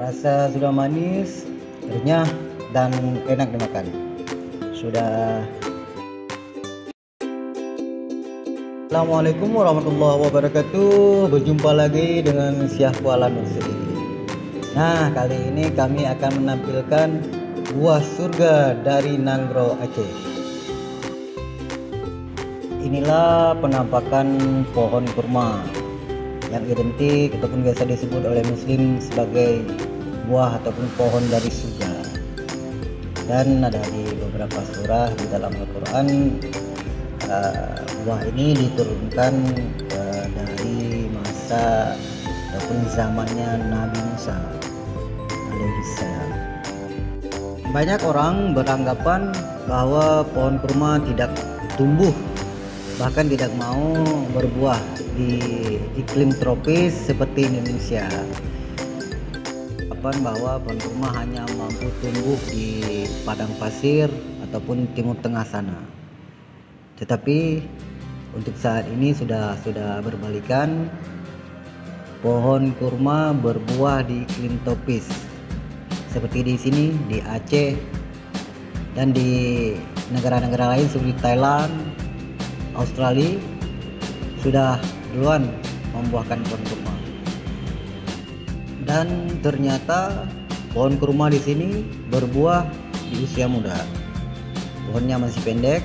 rasa sudah manis renyah dan enak dimakan. Sudah. Assalamualaikum warahmatullahi wabarakatuh. Berjumpa lagi dengan Syah Kuala Nursi. Nah kali ini kami akan menampilkan Buah surga dari Nanggro Aceh. Inilah penampakan pohon kurma Yang identik ataupun biasa disebut oleh muslim sebagai buah ataupun pohon dari surga dan ada di beberapa surah di dalam Al-Quran uh, buah ini diturunkan uh, dari masa ataupun zamannya Nabi Musa alaihissalam. Banyak orang beranggapan bahwa pohon kurma tidak tumbuh bahkan tidak mau berbuah di iklim tropis seperti Indonesia. Anggapan bahwa pohon kurma hanya mampu tumbuh di padang pasir ataupun timur tengah sana. Tetapi untuk saat ini sudah sudah berbalikan pohon kurma berbuah di iklim tropis seperti di sini di Aceh dan di negara-negara lain seperti Thailand, Australia sudah duluan membuahkan pohon kurma. Dan ternyata pohon kurma di sini berbuah di usia muda. Pohonnya masih pendek,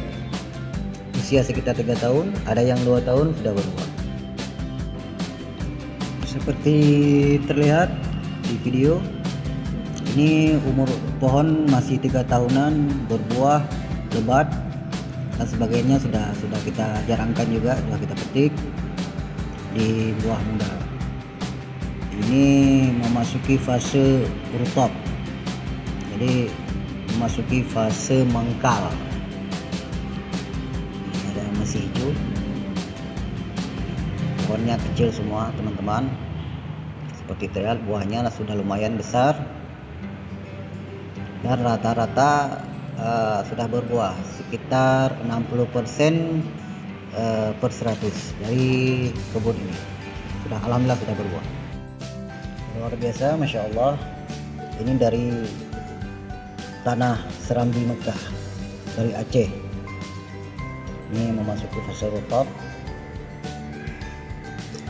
usia sekitar tiga tahun ada yang dua tahun sudah berbuah seperti terlihat di video ini umur pohon masih tiga tahunan berbuah lebat dan sebagainya sudah sudah kita jarangkan juga sudah kita petik di buah muda ini memasuki fase rutop jadi memasuki fase mengkal masih hijau. Pohonnya kecil semua teman-teman. Seperti terlihat buahnya sudah lumayan besar. Dan rata-rata uh, sudah berbuah. Sekitar 60% uh, per 100 dari kebun ini. Sudah alhamdulillah sudah berbuah luar biasa Masya Allah. Ini dari tanah Serambi Mekah dari Aceh. Ini memasuki fase rutop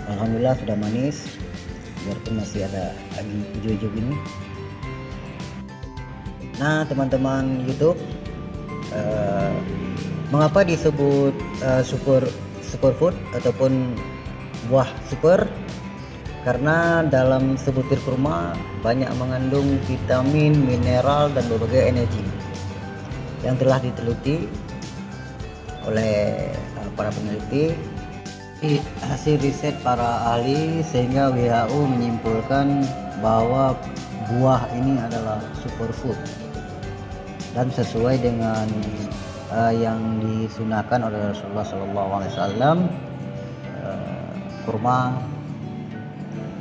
Alhamdulillah sudah manis biarpun masih ada lagi hijau-hijau gini. Nah teman-teman YouTube uh, mengapa disebut uh, super superfood ataupun buah super karena dalam sebutir kurma banyak mengandung vitamin, mineral dan berbagai energi yang telah diteliti oleh uh, para peneliti. Hasil riset para ahli sehingga WHO menyimpulkan bahwa buah ini adalah superfood dan sesuai dengan uh, yang disunahkan oleh Rasulullah SAW uh, kurma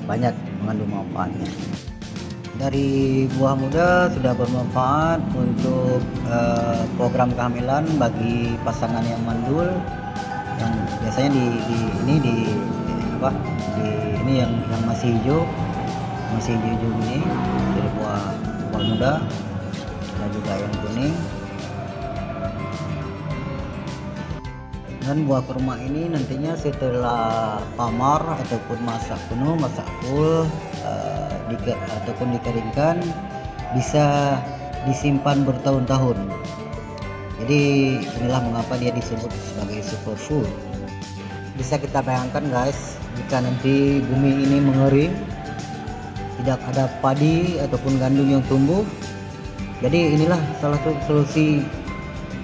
banyak mengandung manfaatnya. Dari buah muda sudah bermanfaat untuk uh, program kehamilan bagi pasangan yang mandul yang biasanya di, di ini di, di apa di ini yang yang masih hijau masih hijau-hijau ini dari buah buah muda. Dan juga yang kuning dan buah kurma ini nantinya setelah pamar ataupun masak penuh masak full uh, di, ataupun dikeringkan bisa disimpan bertahun-tahun. Jadi inilah mengapa dia disebut sebagai superfood. Bisa kita bayangkan guys jika nanti bumi ini mengering tidak ada padi ataupun gandum yang tumbuh jadi inilah salah satu solusi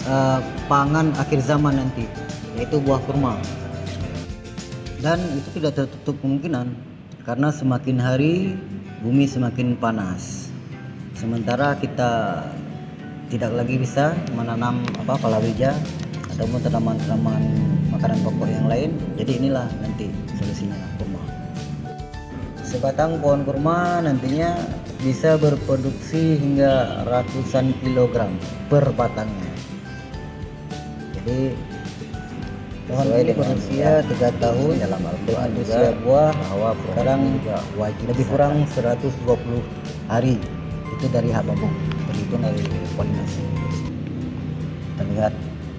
uh, pangan akhir zaman nanti yaitu buah kurma. Dan itu tidak tertutup kemungkinan karena semakin hari bumi semakin panas. Sementara kita tidak lagi bisa menanam apa palawija ataupun tanaman-tanaman makanan pokok yang lain. Jadi inilah nanti solusinya kurma. Sebatang pohon kurma nantinya bisa berproduksi hingga ratusan kilogram per batangnya. Jadi pohon ini berusia tiga tahun dalam dengan usia buah sekarang wajib lebih kurang 120 hari. Itu dari hababuk terhitung dari polinasi kita lihat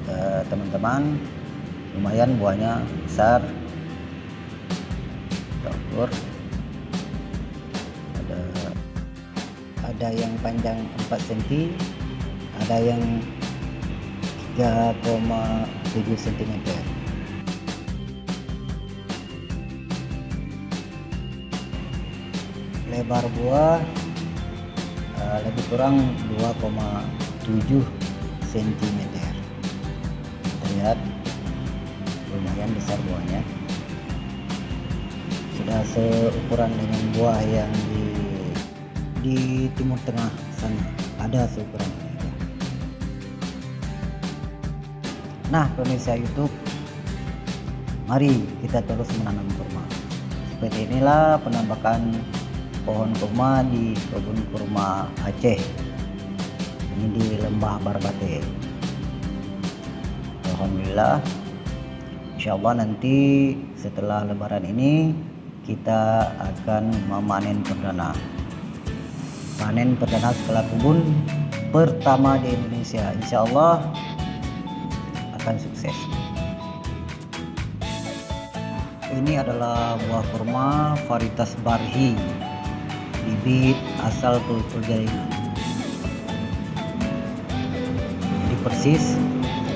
eh, teman-teman lumayan buahnya besar. Kita ukur. Ada ada yang panjang 4 cm ada yang 3,7 cm lebar buah eh, lebih kurang 2,7 cm kita lihat lumayan besar buahnya. Sudah seukuran dengan buah yang di di timur tengah sana. Ada seukuran. Nah pemirsa YouTube mari kita terus menanam kurma. Seperti inilah penampakan pohon kurma di kebun kurma Aceh. Ini di lembah Barbate. Alhamdulillah Insya Allah nanti setelah lebaran ini kita akan memanen perdana. Panen perdana skala kebun pertama di Indonesia. Insya Allah akan sukses. Ini adalah buah kurma varietas Barhi bibit asal kultur jaringan jadi persis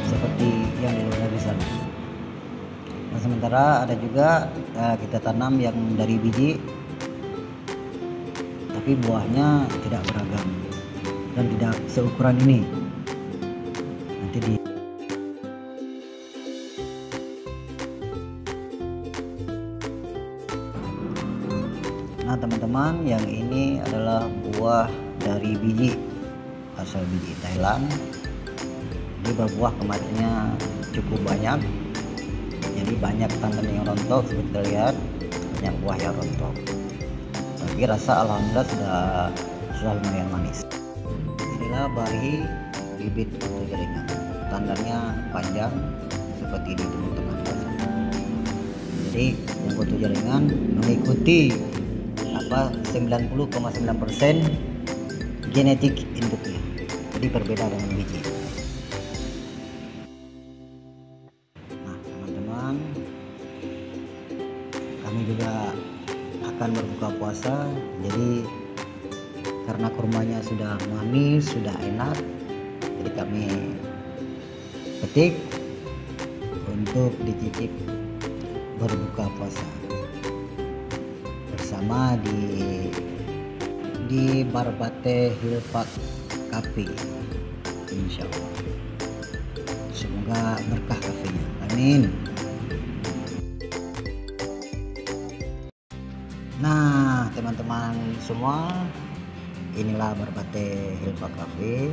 seperti yang di luar negeri sana. Nah sementara ada juga eh, kita tanam yang dari biji tapi buahnya tidak beragam dan tidak seukuran ini. Nanti di Nah teman-teman yang buah dari biji. Asal biji Thailand. Ini berbuah kemarinnya cukup banyak. Jadi banyak tangan yang rontok seperti kita lihat banyak buah yang rontok. Tapi rasa alhamdulillah sudah sudah lumayan manis. Inilah bari bibit atau jaringan tandannya panjang seperti di timur tengah sana. jadi untuk jaringan mengikuti apa 90,9% genetik induknya. Jadi berbeda dengan biji. Nah teman-teman kami juga akan berbuka puasa. Jadi karena kurmanya sudah manis sudah enak jadi kami petik untuk dicicip berbuka puasa bersama di di Barbate Hill Park Cafe. Insya Allah semoga berkah kafenya. Amin. Nah teman-teman semua inilah Barbate Hill Park Cafe.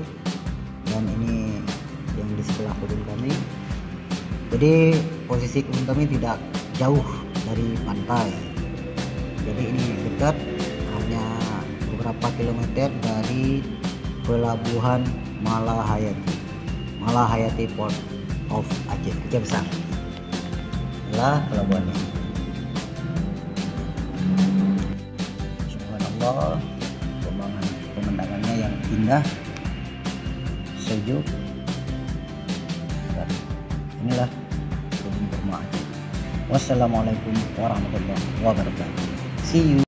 Dan ini yang di sebelah kebun kami. Jadi posisi kebun kami tidak jauh dari pantai jadi ini dekat hanya beberapa kilometer dari pelabuhan Malahayati Malahayati Port of Aceh Aceh besar. Inilah pelabuhannya. Subhanallah pemandangan pemandangannya yang indah sejuk. Inilah wassalamualaikum warahmatullahi wabarakatuh see you